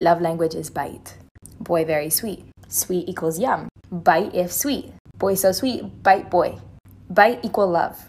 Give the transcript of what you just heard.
Love language is bite. Boy very sweet. Sweet equals yum. Bite if sweet. Boy so sweet, bite boy. Bite equal love.